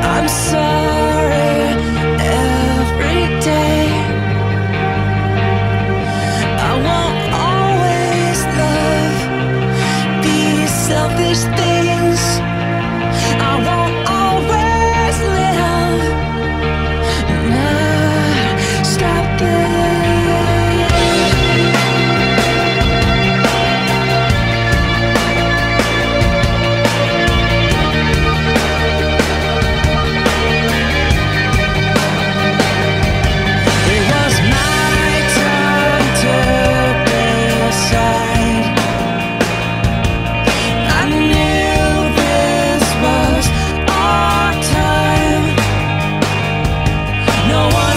I'm sorry no one